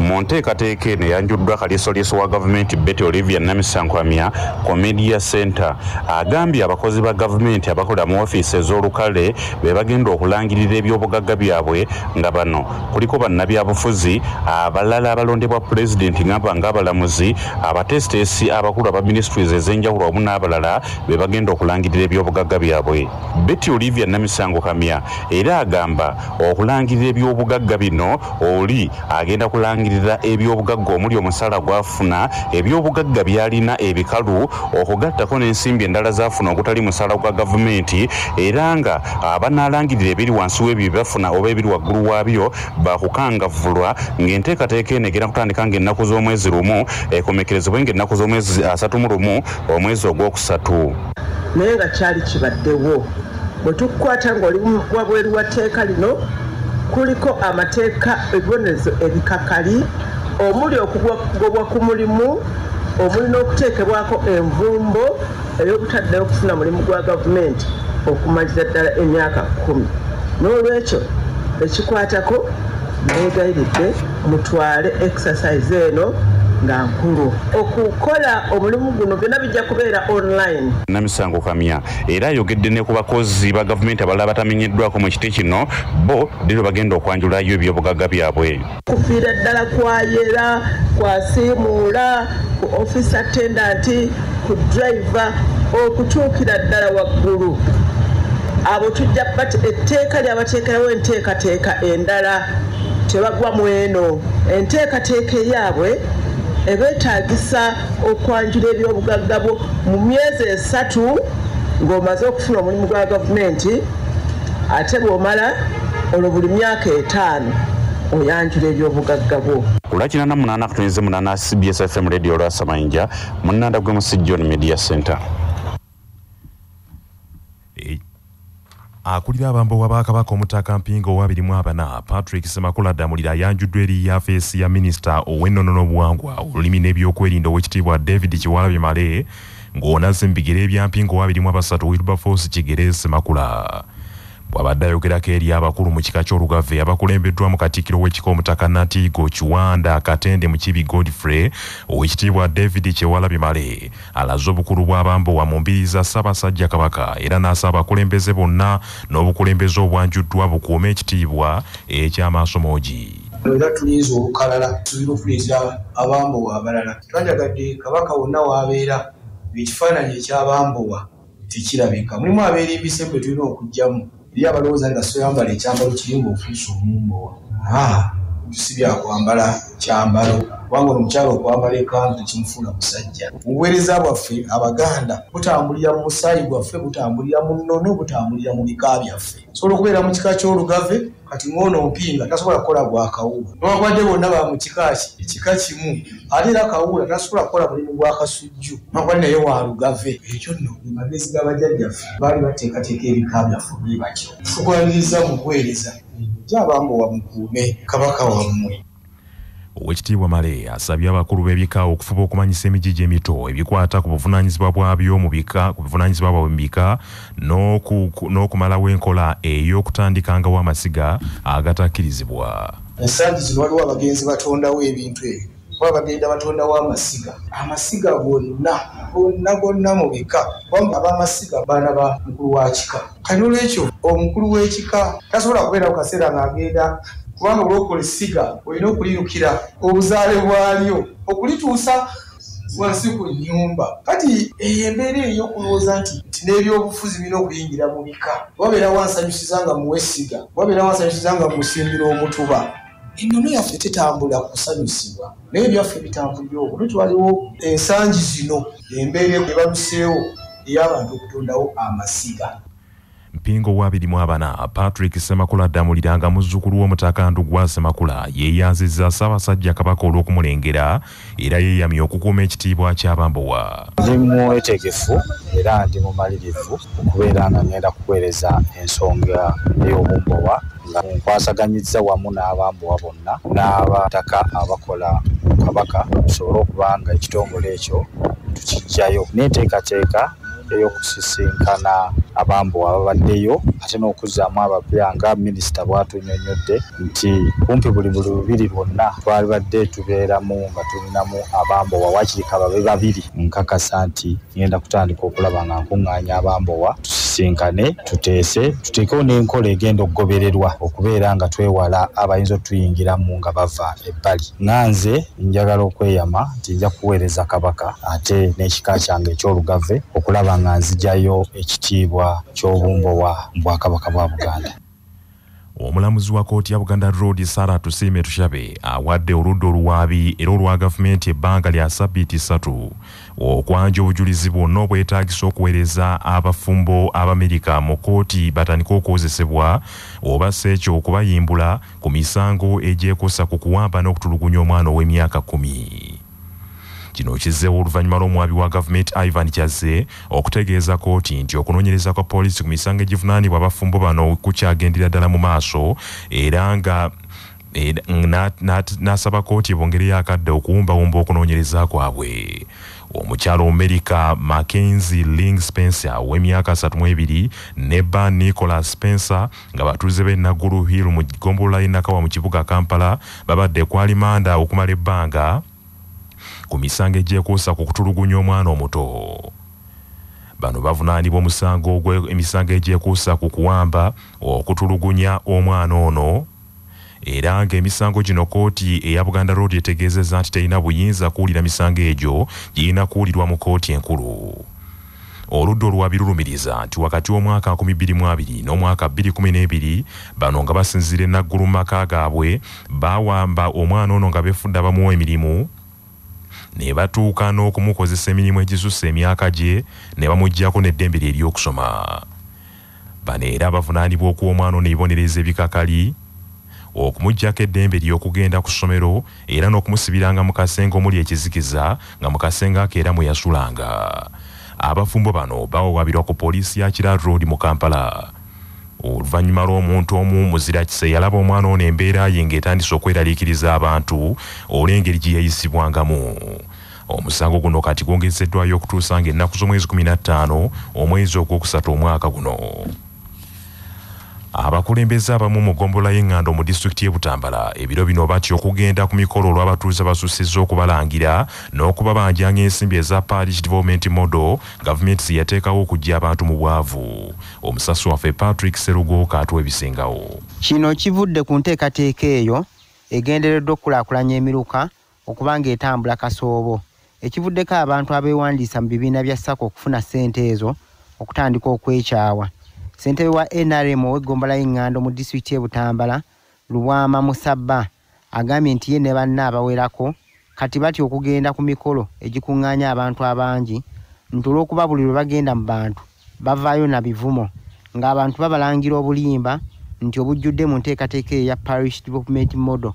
mu nteekateeka eno eyanjuddwa kalyesolyeso wa gavumenti betty olivia namisankwamya ku media center. Agambye abakozi ba gavumenti abakolera mu ofiisi ez'olukale be bagenda okulangirira ebyobugagga byabwe nga bano. Kuliko bannabyabufuzi abalala abalondebwa pulezidenti ngamba ng'abalamuzi abatesiteesi abakulu aba ministries ez'enjawulo wamu n'abalala be bagenda okulangirira ebyobugagga byabwe. Betty olivia namisango kamya era agamba okulangirira ebyobugagga bino oli agenda kulangirira ebyobugagga omuli omusala gwafuna ebyobugagga byalina ebikalu okugattako n'ensimbi endala zafuna ogutali musala gwa gavumenti era nga abanaalangirira ebiri wansi w'ebyo byebafuna oba ebiri waggulu waabyo bakukangavvulwa ng'enteekateeka eno egenda kutandika ng'ennaku z'omwezi lumu ekomekerezebwe ng'ennaku z'omwezi asatu mu lumu omwezi ogwokusatu. Naye nga kyali kibaddewo bwe tukukwata ng'oli wabweru wa tteeka lino kuliko amateeka ebibonerezo ebikakali omuli okugobwa ku mulimu omuli n'okuteekebwako envumbo ey'obutaddeyo okufuna mulimu gwa gavumenti okumalira ddala emyaka kkumi n'olwekyo ekikwatako neegayiridde mutwale exercise eno nga nkulu. Okukola omulimu guno byonna bijja kubeera online. Namisango kamya era ayogedde ne ku bakozi ba gavumenti abalala batamenyeddwako mu kiti kino bo diro bagenda okwanjulayo ebyobugagga byabwe. Kufiira ddala kwayera kwasiimuula ku office attendant ku driver okutuukira ddala waggulu. Abo tujja bati etteeka lyabateekerawo enteekateeka endala tebagwa mu eno enteekateeka eyaabwe ebeetaagisa okwanjula ebyobugagga bwo mu myezi esatu ng'omaze okufuna omulimu gwa gavumenti ate bw'omala olwo buli myaka etaano oyanjula ebyobugagga bwo. Kulwakinana munana kutunyize munana cbs fm radio olwasamayinja munanda gwe musi john media center akulira abambowa bakabaka omutaka mpinga owabirimu abana patrick semakula addamulira ayanjuddwa eri yafeesi ya minisita ow'ennono n'obuwangwa olulimi n'ebyokwerinda owekitiibwa david kiwalabye male ng'onazze mu bigere ebyampinga owabirimu abasatu wilberforce kigere semakula bw'abadde ayogerako eri abakulu mu kika ky'olugave abakulembeddwa mu katikkiro w'ekika omutaka natigo kiwanda katende mukibi godfrey owekitiibwa david kyewalabye male alaze obukulu bw'abambowa mu mbiri za ssaabasajja kabaka era n'asaba abakulembeze bonna n'obukulembeze obwanjuddwa bukuume ekitiibwa eky'amaaso moogi. Era tulinza olukalala tusobira okuleeza abambowa abalala. Twanjagadde kabaka wonna waabeera ekifaananyi ekyabambowa tekirabika. Mulimu abeerimbise bwe tulina okugjamu eri abalowooza nga soyambala ekyambalo kiringa ofuusa omumbowa tusibyakwambala kyambalo. Kubanga ono omukyalo okwambala ekanzu tekimufuula musajja. Obuweereza bwaffe abaganda butambulira mu musaayi gwaffe butambulira mu nnono butambulira mu bika byaffe. Sobola okubeera mu kika ky'olugave kati ng'ono mpinga tasobola kukola gwa kawuula nowakwadde bonna ba mu kika ki? Ekika kimu. Ate era kawuula tasobola kukola mulimu gwa kasujju. Nowakwadde naye wa lugave. Ekyo nno magezi g'abajjajjaffe baali bateekateeka ebika byaffe bwe batyo tukwaniriza mu kuweereza gyabambowa mukuume kabaka wammwe owekitiibwa male asabye abakulu b'ebika okufuba okumanyisa emigigi emito ebikwata ku buvunaanyizibwa bwabyo mu bika ku buvunaanyizibwa bwabwe mu bika n'okumalawo enkola ey'okutandikangawo amasiga agatakkirizibwa ensangi zino waliwo abagenzi batondawo ebintu ebyo. Kuba bagenda batondawo amasiga. Amasiga gonna gonna gonna mu bika. Kubanga ab'amasiga baana ba mukulu wa kika. Kati olwekyo omukulu w'ekika tasobola kubeera ku kaseera ng'agenda kubanga olwokola essiga olina okulirukira obuzaale bwalyo okulituusa wansi ku nnyumba. Kati eyo embeera ey'okulowooza nti nti n'ebyobufuzi birina okuyingira mu bika. Wabeera wansanyusiza nga muwa essiga wabeera wansanyusiza nga musimbira omutuba. Ennono yaffe tetambula kusanyusibwa naye ebyaffe bitambulira okwo lwekyo waliwo ensangi zino embeera ebaluseewo ey'abantu okutondawo amasiga mpinga owabirimu abana patrick semakula addamulira nga muzzukulu w'omutaka ndugwa semakula yeeyanzizza ssaabasajja kabaka olw'okumulengera era yeeyamye okukuuma ekitiibwa ky'abambowa ndi mwetegefu era ndi mumalirivu okubeera nga ngenda kuweereza ensonga ey'obumbowa nga nkwasaganyizza wamu n'abambowa bonna n'abataka abakola kabaka tusobole okuba nga ekitongole ekyo tukijjayo n'enteekateeka ey'okusisinkana abambo ababaddeyo ate n'okuzaamu abapya nga minisita bw'atunyonyodde nti kumpi buli buli lubiri lwonna twalibadde tubeeramu nga tulinamu abambowa wakirika babe babiri nkakasa nti ngenda kutandika okulaba nga nkuŋŋaanya abambowa tusisinkane tuteese tuteekewo n'enkola egenda okugobererwa okubeera nga twewala abayinza otuyingiramu nga bava ebbali. Ŋanze njagala okweyama nti nja kuweereza kabaka ate n'ekika kyange ekyolugave okulaba nga nzijayo ekitiibwa ky'obumbowa mu bwakabaka bwa buganda omulamuzi wa kooti ya buganda road sara tusiime tushabe awadde oludda oluwaabi era olwa gavumenti ebbanga lya sabbiiti ssatu okwanja obujulizi bwonna obwetaagisa okuweereza abafumbo abamerika mu kooti batandike okwozesebwa oba si ekyo okubayimbula ku misango egyekuusa ku kuwamba n'okutulugunya omwana ow'emyaka kumi kino kizzeewo oluvannyuma lw'omwabi wa gavumenti ivan kyazze okutegeeza kooti nti okunoonyereza kwa poliisi ku misango egivunaanibwa abafumbo bano kukyagendera ddala mu maaso era nga n'asaba kooti ebongereyo akadde okuwumbawumba okunoonyereza kwabwe. Omukyalo omerika mackenzi ling spencer ow'emyaka 32 ne ban nicholas spencer nga batuuze b'e naggulu hill mu gombolola y'enakawa mu kibuga kampala babadde kwalimanda okumala ebbanga ku misango egyekuusa ku kutulugunya omwana omuto. Bano bavunaanibwa omusango emisango egyekuusa ku kuwamba okutulugunya omwana ono. Era ng'emisango gino kooti eya buganda road etegeezezza nti terina buyinza kuwulira misango egyo girina kuwulirwa mu kooti enkulu. Oludda oluwabi lulumiriza nti wakati w'omwaka 2022 n'omwaka 2012 bano nga basinzira enaggulu mu maka gaabwe baawamba omwana ono nga beefudde abamuwa emirimu ne batuuka n'okumukozesa emirimu egisusa emyaka gye ne bamuggyako n'eddembe lye ery'okusoma. Bano era bavunaanibwa okuwa omwana ono ebibonereza ebikakali okumuggyako eddembe ly'okugenda ku ssomero era n'okumusibiranga mu kasenge omuli ekizikiza nga mu kasenge ako era mwe yasulanga. Abafumbo bano bawawabirwa ku poliisi ya kiral road mu kampala oluvannyuma lw'omuntu omu muzira kise yalaba omwana ono embeera ye ng'etandise okweraliikiriza abantu olw'engeri gye yayisibwangamu. Omusango guno kati gwongezeddwayo okutuusa ng'ennaku z'omwezi 15 omwezi ogwokusatu omwaka guno abakulembeze abamu mu ggombolola y'eŋŋando mu disitulikiti y'e butambala ebiro bino batya okugenda ku mikolo olw'abatuuze basussizza okubalangira n'okubabanja ng'ensimbi eza parish development model gavumenti zeyateekawo okujja abantu mu bwavu. Omusasi waffe patrick serugo kaatuwa ebisingawo kino kivudde ku nteekateeka eyo egendereddwa okukulaakulanya emiruka okuba ng'etambula kasoobo. Ekivuddeko abantu abeewandiisa mu bibiina bya sako okufuna ssente ezo okutandika okwekyawa ssentebe wa nrm ow'eggombola y'eŋŋando mu disitulikiti y'e butambala lubwama musabba agambye nti ye ne banne abawerako kati batya okugenda ku mikolo egikuŋŋaanya abantu abangi nti olw'okuba buli lwe bagenda mu bantu bavaayo na bivumo ng'abantu babalangira obulimba nti obujjudde mu nteekateeka eyo ya parish development model.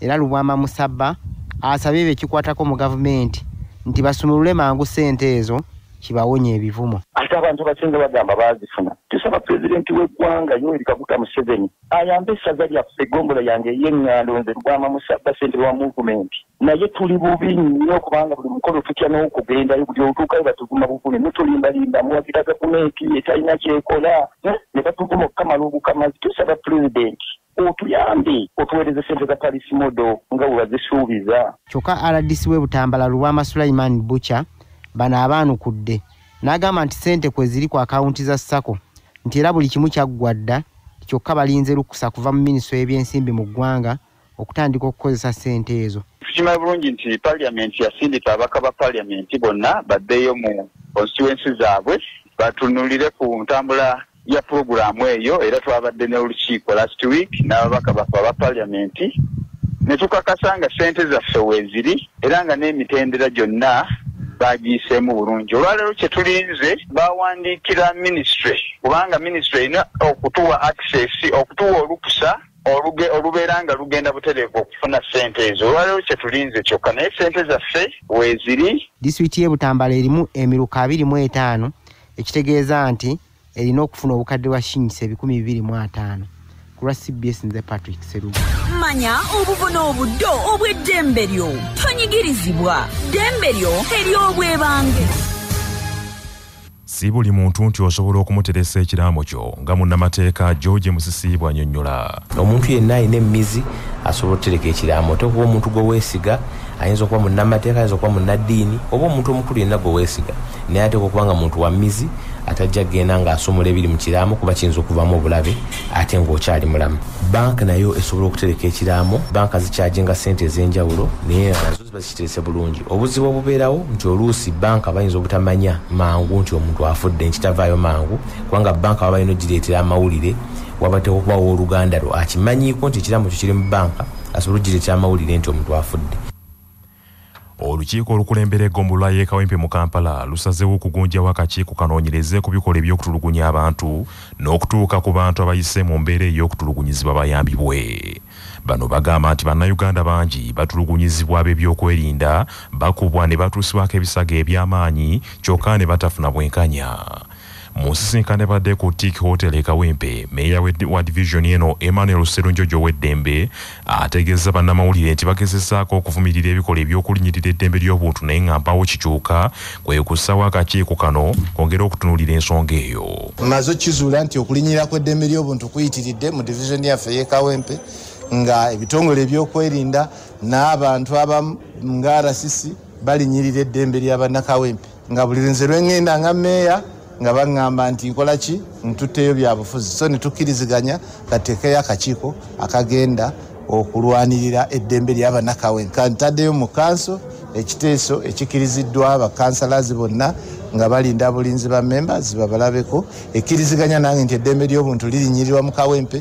Era lubwama musabba asabye ebyo ekikwatako mu gavumenti nti basumulule mangu ssente ezo kibawonya ebivumo. Ate abantu abasinga bagamba baazifuna tusaba pulezidenti w'eggwanga yoweri kaguta museveni ayambe essaza lyaffe eggombola yange ey'eŋŋando nze lwama musabba ssente wa muvumenti naye tuli bubi nnyo kubanga buli mukolo tutya n'okugendayo buli otuukayo batuguma buvune mutulimbalimba muwagira gavumenti etalina kyekola ne batuguma okukamala obukamazi tusaba pulezidenti otuyambe otuweereza sente za palisi modo nga bwe bazisuubiza. Kyokka rdc w'e butambala lubwama sulaiman bucha bano abaanukudde n'agamba nti ssente kwe ziri ku akawunti za sako nti era buli kimu kyaggwa dda kyokka balinze lukusa kuva mu minisitule y'ebyensimbi mu ggwanga okutandika okukozesa ssente ezo. Tukimanyi bulungi nti paliamenti yasindika abaka ba paliamenti bonna baddeyo mu constituensi zaabwe batunulire ku ntambula ya puroguramu eyo era twabadde n'olukiiko last week n'ababaka baffe aba paliamenti ne tukakasa nga ssente zaffe weeziri era nga n'emitendera gyonna bagiyiseemu bulungi. Olwaleero kye tulinze bawandiikira minisitule kubanga minisitule erina okutuwa access okutuwa olukusa olubeera nga lugenda butereevu okufuna ssente ezo. Olwaleero kye tulinze kyokka naye ssente zaffe weeziri disitulikiti y'e butambala erimu emiruka abiri mu etaano ekitegeeza nti erina okufuna obukadde bwa shinyisa ebikumi bibiri mu ataano ku lwa cbs nze patrick serugu manya obuvuna obuddo obw'eddembe lyo tonyigirizibwa ddembe lyo ery'obwebange si buli muntu nti osobola okumuteresa ekiraamo kyo nga munnamateeka george musisi bw'annyonnyola omuntu yenna alina emmizi asobola okutereka ekiraamo. Tekuba omuntu gwe weesiga ayinza okuba munnamateeka ayinza okuba munnaddiini oba omuntu omukulu yenna gwe weesiga. Naye ateeka okuba nga muntu wa mmizi atajja kgenda ng'asomola ebiri mu kiraamo kuba kiyinza okuvaamu obulabe ate ng'okyali mulamu. Banka nayo esobola okutereka ekiraamo banka zikyajinga sente ez'enjawulo naye nazo ziba zikiterese bulungi. Obuzibu obubeerawo nti oluusi banka bayinza obutamanya mangu nti omuntu afudde nkitavaayo mangu kubanga banka baba balina ogireetera amawulire wabateeka okubawo oluganda lwo. Akimanyiiko nti ekiraamo kyo kiri mu banka asobole ogireetera amawulire nti omuntu afudde olukiiko olukulembera eggombolola y'e kawempe mu kampala lusazeewo okugunjawo akakiiko kanoonyereze ku bikolwa eby'okutulugunya abantu n'okutuuka ku bantu abayise mu mbeera ey'okutulugunyizibwa bayambibwe. Bano bagamba nti bannayuganda bangi batulugunyizibwa ab'ebyokwerinda bakubwa ne batuusibwako ebisago eby'amaanyi kyokka ne batafuna bwenkanya mu nsisinkano ebadde ku tik hotel e kawempe. Meeya wa divisioni eno emmanuel serunjojo w'eddembe ategeeza bannamawulire nti bagezesaako okuvumirira ebikolwa eby'okulinyirira eddembe ly'obuntu naye nga mpawo kikyuka kwe kussawo akakiiko kano kwongera okutunuulira ensonga eyo. Maze kizuula nti okulinyirira kw'eddembe ly'obuntu kuyitiridde mu divisioni yaffe y'e kawempe nga ebitongole ebyokwerinda n'abantu abamu nga rcc balinyirira eddembe ly'abannakawempe nga buli nze lweŋŋenda nga meeya nga baŋŋamba nti nkola ki? Ntutteyo byabufuzi so ne tukkiriziganya gateekeyo akakiiko akagenda okulwanirira eddembe ly'abannakawenka ntaddeyo mu kanso ekiteeso ekikkiriziddwa bakansalazi bonna nga balinda bulinzi ba members babalabeko ekkiriziganya nange nti eddembe ly'obuntu lirinyirirwa mu kawempe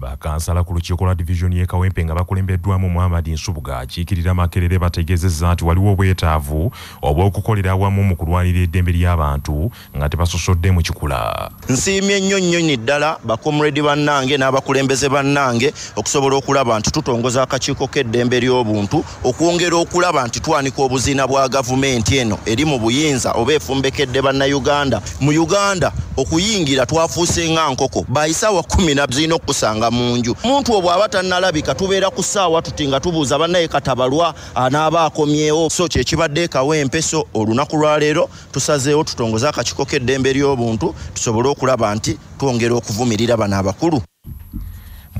bakansala ku lukiiko lwa divisioni y'e kawempe nga bakulembeddwamu muhammad nsubuga akiikirira makerere bategeezezza nti waliwo obwetaavu obw'okukolera awamu mu kulwanirira eddembe ly'abantu nga tebasosodde mu kikula. Nsiimye nnyo nnyonyi ddala bakomuredi bannange n'abakulembeze bannange okusobola okulaba nti tutongoza akakiiko k'eddembe ly'obuntu okwongera okulaba nti twanika obuzina bwa gavumenti eno eri mu buyinza oba efumbekedde bannayuganda. Mu uganda okuyingira twafuuse nga nkoko bayisaawa kumi na zirina okusanga mu nju muntu obwo aba tannalabika tubeera ku ssaawa tuti nga tubuuza bannaye katabalwa anaaba akomyewo. So kyekibadde kawempe so olunaku lwaleero tusazeewo tutongoze akakiiko k'eddembe ly'obuntu tusobole okulaba nti twongera okuvumirira bano abakulu.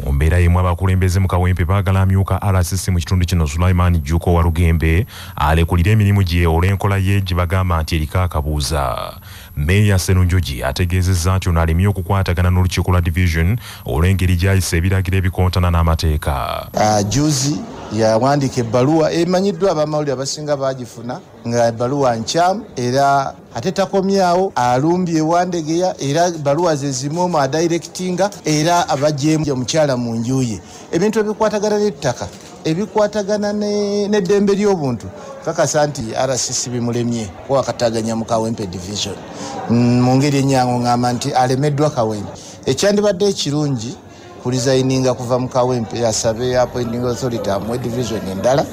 Mu mbeera yemu abakulembeze mu kawempe baagala amyuka rcc mu kitundu kino sulaiman juko wa lugembe alekulira emirimu gye olw'enkola ye gye bagamba nti eriko akabuuza meeya senunjogi ategeezezza nti ono alemye okukwatagana n'olukiiko lwa division olw'engeri gy'ayisa ebiragiro ebikontana n'amateeka. Uh, juzi yawandiika ebbaluwa emanyiddwa abamawulire abasinga bagifuna nga ebbaluwa nkyamu era ate takomyawo alumbye ewandegeya era ebbaluwa zezimu omu adairekitinga era abajeemu omukyala mu njuye ebintu ebikwatagana n'ettaka ebikwatagana n'eddembe ly'obuntu kakasa nti rcc bimulemye kuwakataganya mu kawempe division. Mu ngeri enyango ngamba nti alemeddwa kawempe. Ekyandibadde ekirungi kulizayininga kuva mu kawempe asabe appointing authority amuwe division endala.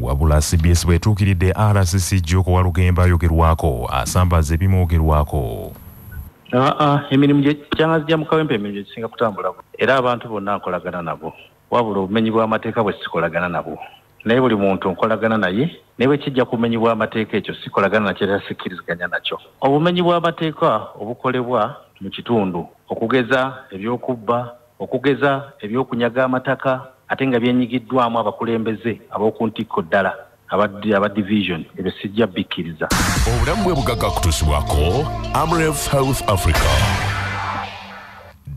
Wabula cbs bwetuukiridde rcc joko wa lugembe ayogerwako asambaza ebimwogerwako aa emirimu kyangazi gya mukawempe emirimu gyekisinga kutambula. Era abantu bonna nkolagana nabo. Wabula obumenyi bw'amateeka bwe sikolagana nabo naye buli muntu nkolagana naye naye bwe kijja ku bumenyi bw'amateeka ekyo sikolagana nakyo era sikkiriziganya nakyo. Obumenyi bw'amateeka obukolebwa mu kitundu okugeza ebyokubba okugeza ebyokunyaga amataka ate nga byenyigiddwamu abakulembeze ab'oku ntikko ddala aba division ebyo sijja bikkiriza. Obulamu bwe bugagga kutuusibwako amref health africa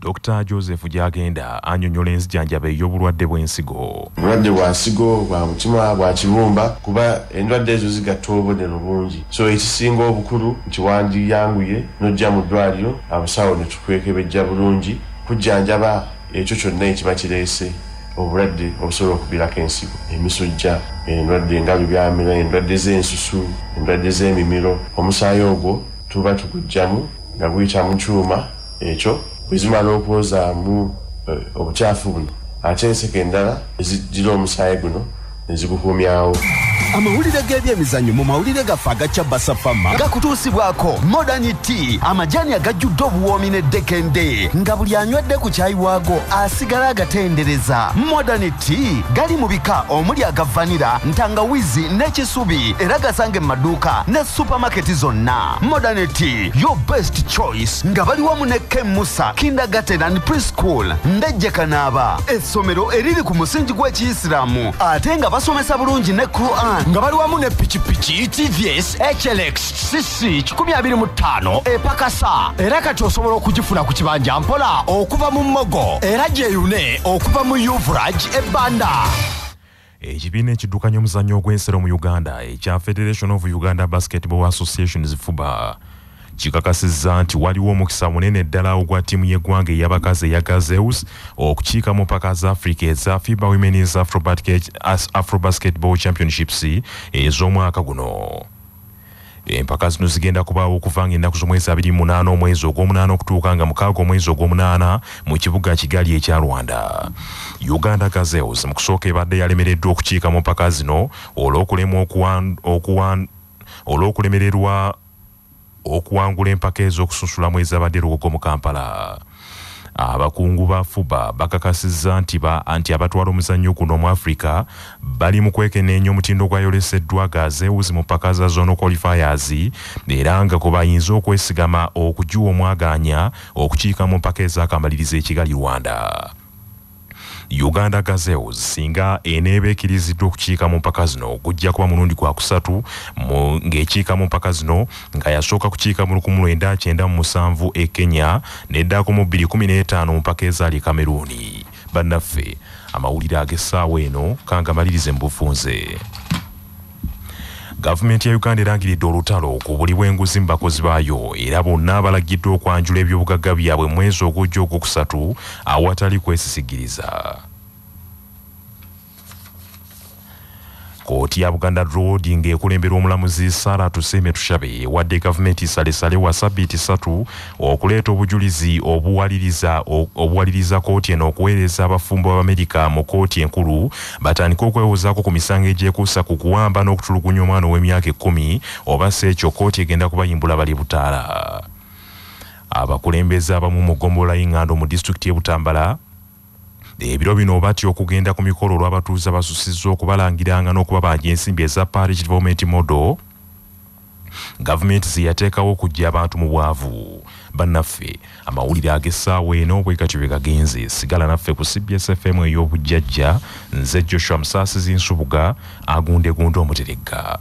dr. Joseph gyagenda annyonnyola enzijanjaba ey'obulwadde bw'ensigo. Obulwadde bwa nsigo bwa mutima bwa kibumba kuba endwadde ezo zigatta obubonero bungi. So ekisinga obukulu nti wandiyanguye n'ojja mu ddwaliro abasawo ne tukwekebejja bulungi kujjanjaba ekyo kyonna ekiba kireese obulwadde obusobola okubirako ensigo. Emisujja endwadde nga bibyamira endwadde z'ensusu endwadde z'emimiro. Omusaayi ogwo tuba tugujjamu nga guyita mu kyuma ekyo bwezimala okwozaamu obukyafu buno. Ate enseko endala ezijjira omusaayi guno nezigukumyawo amawulire g'ebyemizannyo mu mawulire gaffe agacya basafama gakutuusibwako modern t amajaani agajjudde obuwoomi n'eddekende nga buli anywedde ku kyayi waago asigala agatendereza. Modern t gali mu bika omuli aga vanira ntangawizi n'ekisubi era gasange mu maduuka ne supamaketi zonna. Modern t your best choice. Nga bali wamu ne kemusa kindergarten and preschool. Ndejjekanaaba essomero eriri ku musingi gw'ekiyisiraamu ate nga basomesa bulungi ne quran nga bali wamu ne pikipiki tvs hlx cc 25 epakasa era kati osobola okugifuna ku kibanja mpola okuva mu mmogo era gyeyune okuva mu uvrage ebbanda ekibiina ekiddukanya omuzannyo ogw'ensero mu uganda ekya federation of uganda basketball associations fuba kikakasizza nti waliwo omukisa munene ddala ogwa ttiimu y'eggwanga ey'abakazi eya gazeus okukiika mu mpaka za africa eza fiba women's afrobasketball championships ez'omwaka guno. Empaka zino zigenda kubaawo okuvanga ennaku z'omwezi 28 omwezi ogw'omunaana okutuuka nga mukaaga omwezi ogw'omunaana mu kibuga kigali ekya rwanda. Uganda gazels mu kusooka ebadde yalemereddwa okukiika mu mpaka zino olw'okulemwa olw'okulemererwa okuwangula empaka ez'okususulamu ezabadde lugogo mu kampala. Abakungu ba fuba bakakasizza nti nti abatwala omuzannyo guno mu africa bali mu kwekenneenya omutindo gwayoleseddwa gazeus mu ppaka za zono qualifiers era nga kwe bayinza okwesigama okugiwa omwaganya okukiika mu mpaka ez'akamalirizo ekigali rwanda uganda gazels singa eneeba ekkiriziddwa okukiika mu mpaka zino gujja kuba mulundi gwa kusatu ng'ekiika mu mpaka zino nga yasooka kukiika mu 1997 e kenya neddako mu 2015 mu mpaka ezaali kameruni bannaffe amawulire ag'essaawa eno kangamalirize mu bufunze gavumenti ya uganda erangiridde olutalo ku buli bw'enguzi mu bakozi baayo era bonna balagiddwa okwanjula ebyobugagga byabwe mwezi ogujja ogwokusatu awatali kwesisigiriza kooti ya buganda road ng'ekulembera omulamuzi sara tuseme tushabe. Wadde gavumenti salesale wa sabbiiti ssatu okuleeta obujulizi obuwaliriza obuwaliriza kooti eno okuweereza abafumbo b'amerika mu kooti enkulu. Batandike okwewozaako ku misango egyekuusa ku kuwamba n'okutulugunya omwana ow'emyaka ekkumi oba si ekyo kooti egenda kubayimbula bali butaala. Abakulembeze abamu mu ggombolola y'ingando mu disitulikiti y'e butambala ebiro bino batya okugenda ku mikolo olw'abatuuze abasusizza okubalangiranga n'okubabanja ensimbi eza parish development model. Gavumenti zeyateekawo okujja abantu mu bwavu. Bannaffe amawulire ag'essaawa eno bwe gatyo bwe gagenze. Sigala naffe ku cbs fm ey'obujjajja nze joshua musaasizi nsubuga agundegunda omuteregga